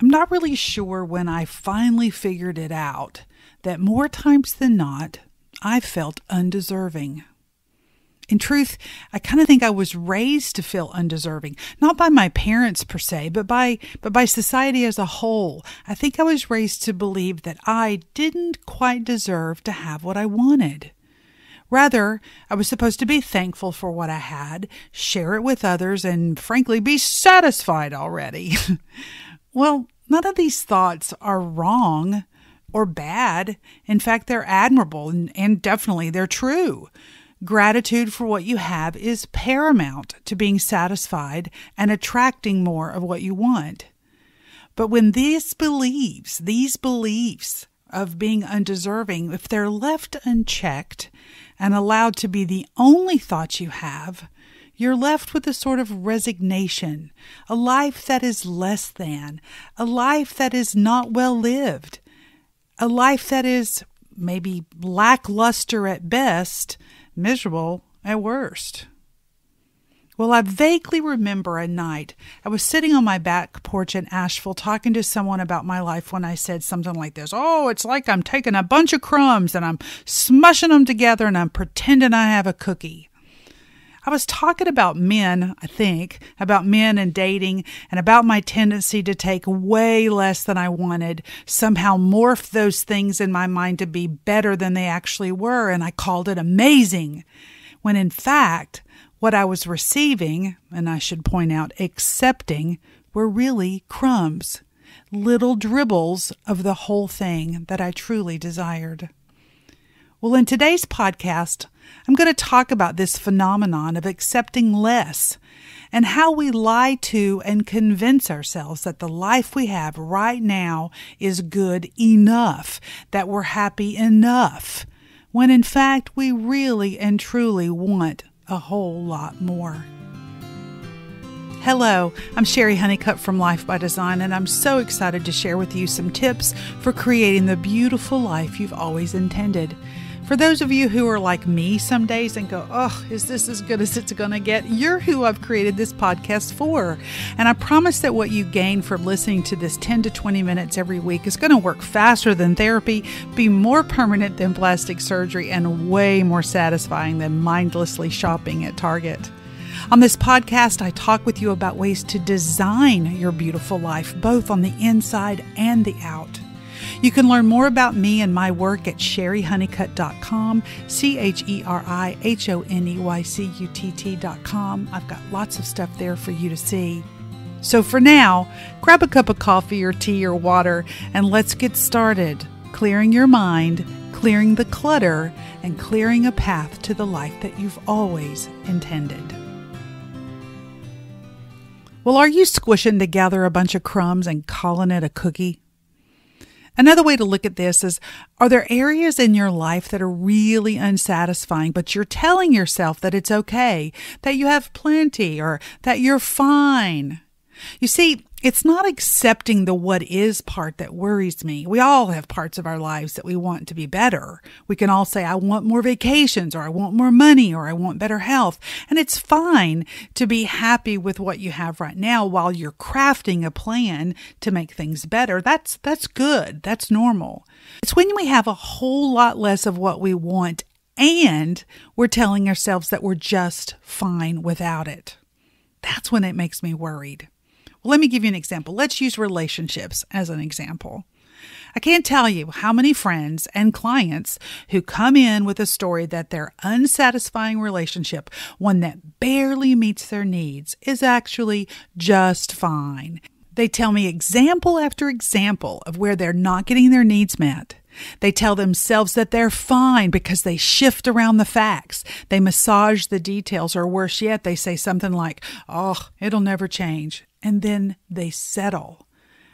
I'm not really sure when I finally figured it out that more times than not, I felt undeserving. In truth, I kind of think I was raised to feel undeserving, not by my parents per se, but by but by society as a whole. I think I was raised to believe that I didn't quite deserve to have what I wanted. Rather, I was supposed to be thankful for what I had, share it with others, and frankly be satisfied already. well, none of these thoughts are wrong or bad. In fact, they're admirable and, and definitely they're true. Gratitude for what you have is paramount to being satisfied and attracting more of what you want. But when these beliefs, these beliefs of being undeserving, if they're left unchecked and allowed to be the only thoughts you have, you're left with a sort of resignation, a life that is less than, a life that is not well lived, a life that is maybe lackluster at best miserable at worst. Well, I vaguely remember a night I was sitting on my back porch in Asheville talking to someone about my life when I said something like this Oh, it's like I'm taking a bunch of crumbs and I'm smushing them together and I'm pretending I have a cookie. I was talking about men, I think, about men and dating, and about my tendency to take way less than I wanted, somehow morph those things in my mind to be better than they actually were, and I called it amazing. When in fact, what I was receiving, and I should point out, accepting, were really crumbs, little dribbles of the whole thing that I truly desired. Well, in today's podcast, I'm going to talk about this phenomenon of accepting less and how we lie to and convince ourselves that the life we have right now is good enough, that we're happy enough, when in fact we really and truly want a whole lot more. Hello, I'm Cheri Honeycutt from Life by Design, and I'm so excited to share with you some tips for creating the beautiful life you've always intended. For those of you who are like me some days and go, oh, is this as good as it's going to get? You're who I've created this podcast for. And I promise that what you gain from listening to this 10 to 20 minutes every week is going to work faster than therapy, be more permanent than plastic surgery, and way more satisfying than mindlessly shopping at Target. On this podcast, I talk with you about ways to design your beautiful life, both on the inside and the out. You can learn more about me and my work at cherihoneycutt.com, C H E R I H O N E Y C U T T.com. I've got lots of stuff there for you to see. So for now, grab a cup of coffee or tea or water and let's get started clearing your mind, clearing the clutter, and clearing a path to the life that you've always intended. Well, are you squishing together a bunch of crumbs and calling it a cookie? Another way to look at this is Are there areas in your life that are really unsatisfying, but you're telling yourself that it's okay, that you have plenty, or that you're fine? You see, it's not accepting the what is part that worries me. We all have parts of our lives that we want to be better. We can all say, I want more vacations, or I want more money, or I want better health. And it's fine to be happy with what you have right now while you're crafting a plan to make things better. That's, that's good. That's normal. It's when we have a whole lot less of what we want and we're telling ourselves that we're just fine without it. That's when it makes me worried. Let me give you an example. Let's use relationships as an example. I can't tell you how many friends and clients who come in with a story that their unsatisfying relationship, one that barely meets their needs, is actually just fine. They tell me example after example of where they're not getting their needs met. They tell themselves that they're fine because they shift around the facts. They massage the details, or worse yet, they say something like, Oh, it'll never change and then they settle.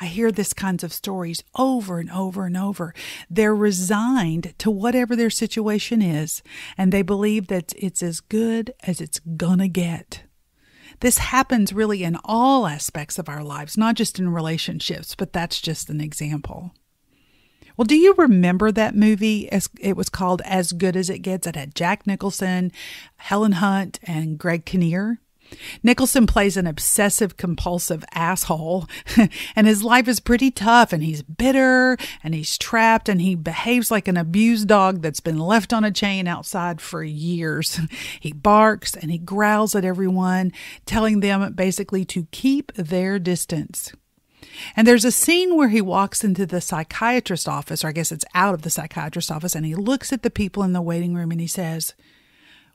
I hear this kinds of stories over and over and over. They're resigned to whatever their situation is, and they believe that it's as good as it's gonna get. This happens really in all aspects of our lives, not just in relationships, but that's just an example. Well, do you remember that movie? As it was called As Good as It Gets. It had Jack Nicholson, Helen Hunt, and Greg Kinnear. Nicholson plays an obsessive compulsive asshole, and his life is pretty tough, and he's bitter, and he's trapped, and he behaves like an abused dog that's been left on a chain outside for years. He barks and he growls at everyone, telling them basically to keep their distance. And there's a scene where he walks into the psychiatrist's office, or I guess it's out of the psychiatrist's office, and he looks at the people in the waiting room and he says,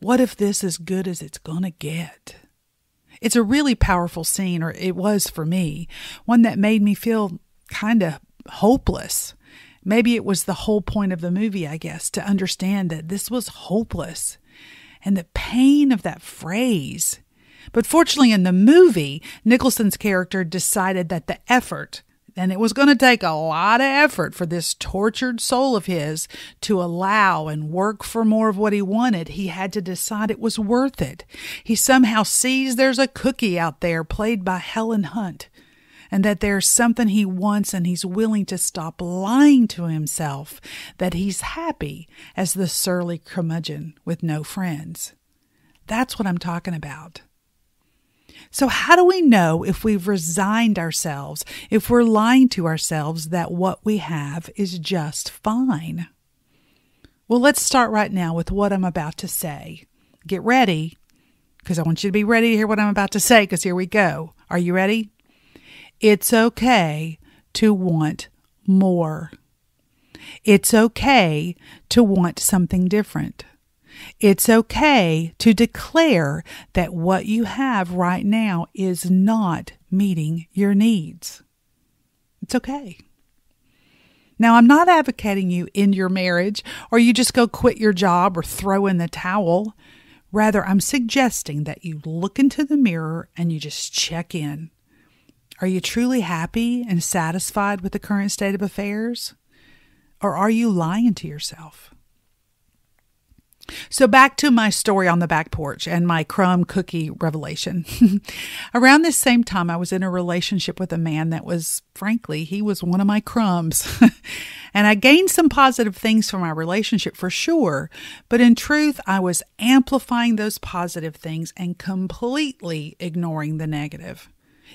What if this is good as it's going to get? It's a really powerful scene, or it was for me, one that made me feel kind of hopeless. Maybe it was the whole point of the movie, I guess, to understand that this was hopeless. And the pain of that phrase but fortunately, in the movie, Nicholson's character decided that the effort, and it was going to take a lot of effort for this tortured soul of his to allow and work for more of what he wanted. He had to decide it was worth it. He somehow sees there's a cookie out there played by Helen Hunt and that there's something he wants and he's willing to stop lying to himself that he's happy as the surly curmudgeon with no friends. That's what I'm talking about. So, how do we know if we've resigned ourselves, if we're lying to ourselves that what we have is just fine? Well, let's start right now with what I'm about to say. Get ready, because I want you to be ready to hear what I'm about to say, because here we go. Are you ready? It's okay to want more. It's okay to want something different. It's okay to declare that what you have right now is not meeting your needs. It's okay. Now, I'm not advocating you end your marriage or you just go quit your job or throw in the towel. Rather, I'm suggesting that you look into the mirror and you just check in. Are you truly happy and satisfied with the current state of affairs? Or are you lying to yourself? So, back to my story on the back porch and my crumb cookie revelation. Around this same time, I was in a relationship with a man that was, frankly, he was one of my crumbs. and I gained some positive things from our relationship for sure. But in truth, I was amplifying those positive things and completely ignoring the negative.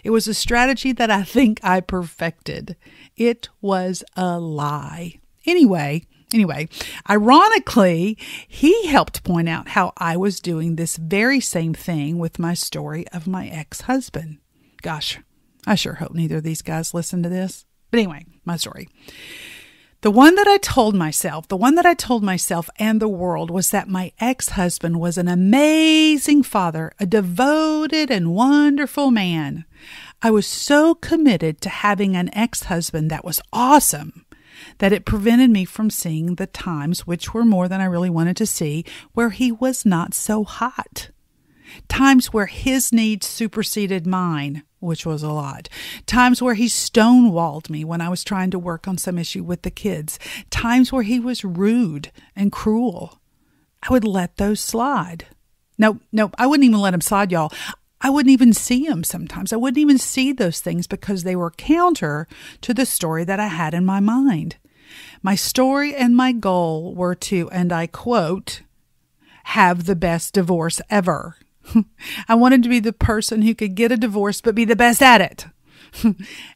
It was a strategy that I think I perfected. It was a lie. Anyway, Anyway, ironically, he helped point out how I was doing this very same thing with my story of my ex husband. Gosh, I sure hope neither of these guys listen to this. But anyway, my story. The one that I told myself, the one that I told myself and the world was that my ex husband was an amazing father, a devoted and wonderful man. I was so committed to having an ex husband that was awesome that it prevented me from seeing the times, which were more than I really wanted to see, where he was not so hot. Times where his needs superseded mine, which was a lot. Times where he stonewalled me when I was trying to work on some issue with the kids. Times where he was rude and cruel. I would let those slide. No, no, I wouldn't even let him slide, y'all. I wouldn't even see them sometimes. I wouldn't even see those things because they were counter to the story that I had in my mind. My story and my goal were to, and I quote, have the best divorce ever. I wanted to be the person who could get a divorce but be the best at it.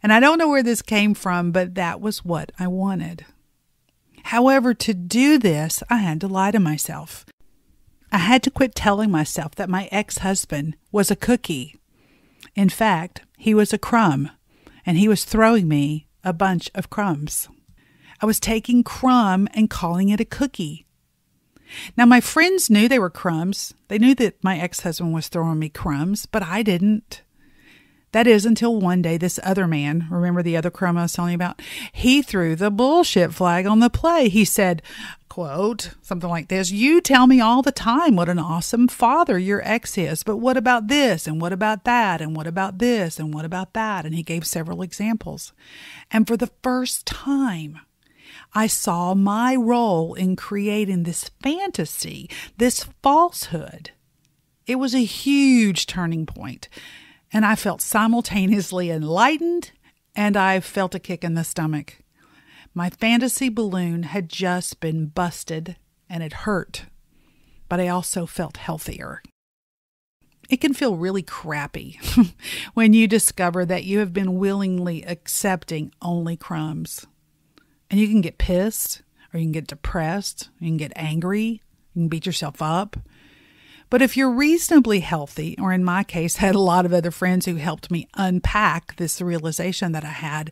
and I don't know where this came from, but that was what I wanted. However, to do this, I had to lie to myself. I had to quit telling myself that my ex husband was a cookie. In fact, he was a crumb, and he was throwing me a bunch of crumbs. I was taking crumb and calling it a cookie. Now, my friends knew they were crumbs. They knew that my ex husband was throwing me crumbs, but I didn't. That is until one day this other man, remember the other crumb I was telling you about? He threw the bullshit flag on the play. He said, quote, something like this You tell me all the time what an awesome father your ex is, but what about this? And what about that? And what about this? And what about that? And he gave several examples. And for the first time, I saw my role in creating this fantasy, this falsehood. It was a huge turning point and I felt simultaneously enlightened and I felt a kick in the stomach. My fantasy balloon had just been busted and it hurt, but I also felt healthier. it can feel really crappy when you discover that you have been willingly accepting only crumbs. And you can get pissed, or you can get depressed, you can get angry, you can beat yourself up. But if you're reasonably healthy, or in my case, had a lot of other friends who helped me unpack this realization that I had,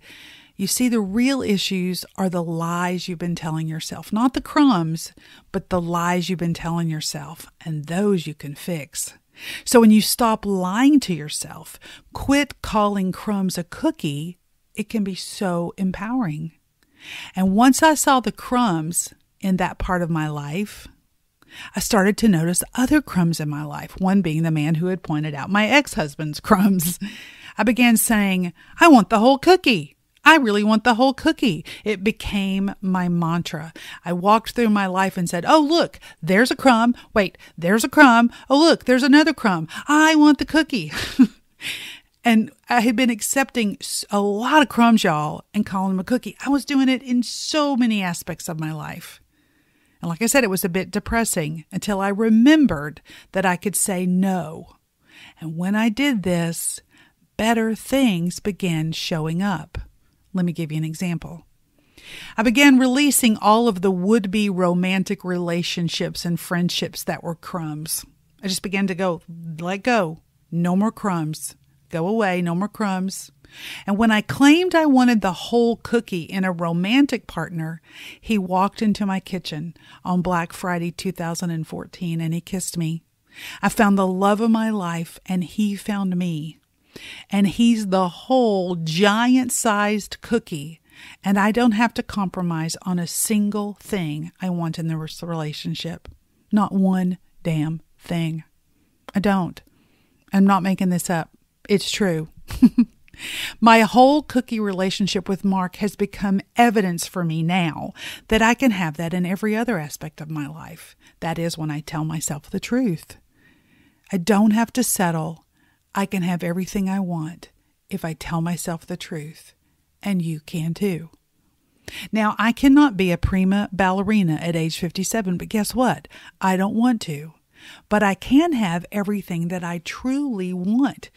you see, the real issues are the lies you've been telling yourself, not the crumbs, but the lies you've been telling yourself, and those you can fix. So when you stop lying to yourself, quit calling crumbs a cookie, it can be so empowering. And once I saw the crumbs in that part of my life, I started to notice other crumbs in my life, one being the man who had pointed out my ex husband's crumbs. I began saying, I want the whole cookie. I really want the whole cookie. It became my mantra. I walked through my life and said, Oh, look, there's a crumb. Wait, there's a crumb. Oh, look, there's another crumb. I want the cookie. and I had been accepting a lot of crumbs, y'all, and calling them a cookie. I was doing it in so many aspects of my life. And like I said, it was a bit depressing until I remembered that I could say no. And when I did this, better things began showing up. Let me give you an example. I began releasing all of the would be romantic relationships and friendships that were crumbs. I just began to go, let go. No more crumbs. Go away. No more crumbs. And when I claimed I wanted the whole cookie in a romantic partner, he walked into my kitchen on Black Friday 2014 and he kissed me. I found the love of my life and he found me and he's the whole giant sized cookie. And I don't have to compromise on a single thing I want in the relationship. Not one damn thing. I don't. I'm not making this up. It's true. My whole cookie relationship with Mark has become evidence for me now that I can have that in every other aspect of my life. That is, when I tell myself the truth. I don't have to settle I can have everything I want if I tell myself the truth, and you can too. Now, I cannot be a prima ballerina at age 57, but guess what? I don't want to. But I can have everything that I truly want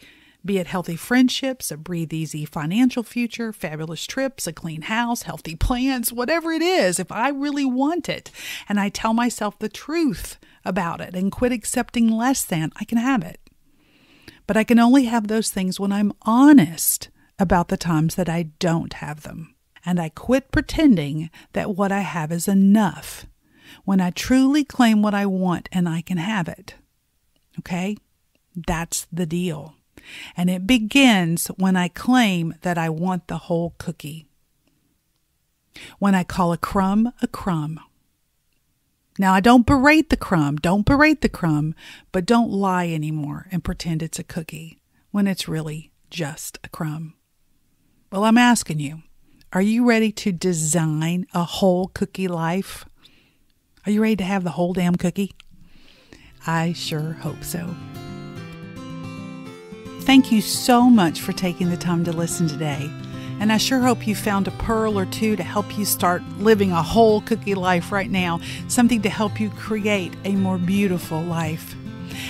be it healthy friendships, a breathe easy financial future, fabulous trips, a clean house, healthy plants, whatever it is, if I really want it and I tell myself the truth about it and quit accepting less than, I can have it. But I can only have those things when I'm honest about the times that I don't have them. And I quit pretending that what I have is enough when I truly claim what I want and I can have it. Okay? That's the deal. And it begins when I claim that I want the whole cookie. When I call a crumb a crumb now, I don't berate the crumb, don't berate the crumb, but don't lie anymore and pretend it's a cookie when it's really just a crumb. Well, I'm asking you, are you ready to design a whole cookie life? Are you ready to have the whole damn cookie? I sure hope so. Thank you so much for taking the time to listen today. And I sure hope you found a pearl or two to help you start living a whole cookie life right now, something to help you create a more beautiful life.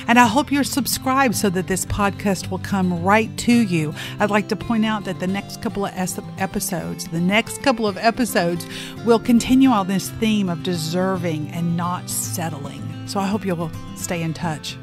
And I hope you're subscribed so that this podcast will come right to you. I'd like to point out that the next couple of episodes, the next couple of episodes will continue on this theme of deserving and not settling. So I hope you'll stay in touch.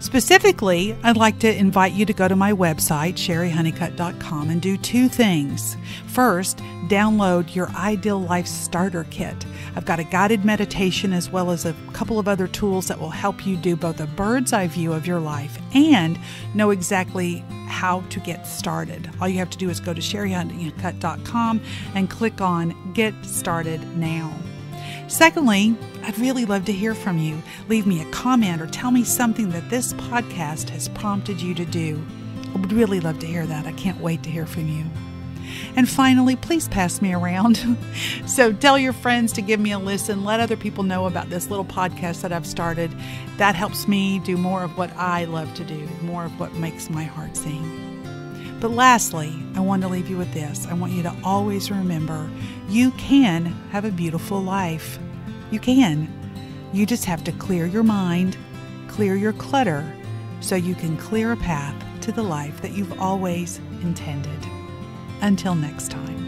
Specifically, I'd like to invite you to go to my website, cherihoneycutt.com, and do two things. First, download your Ideal Life Starter Kit. I've got a guided meditation as well as a couple of other tools that will help you do both a bird's eye view of your life and know exactly how to get started. All you have to do is go to cherihoneycutt.com and click on Get Started Now. Secondly, I'd really love to hear from you. Leave me a comment or tell me something that this podcast has prompted you to do. I would really love to hear that. I can't wait to hear from you. And finally, please pass me around. so tell your friends to give me a listen. Let other people know about this little podcast that I've started. That helps me do more of what I love to do, more of what makes my heart sing. But lastly, I want to leave you with this. I want you to always remember you can have a beautiful life. You can. You just have to clear your mind, clear your clutter, so you can clear a path to the life that you've always intended. Until next time.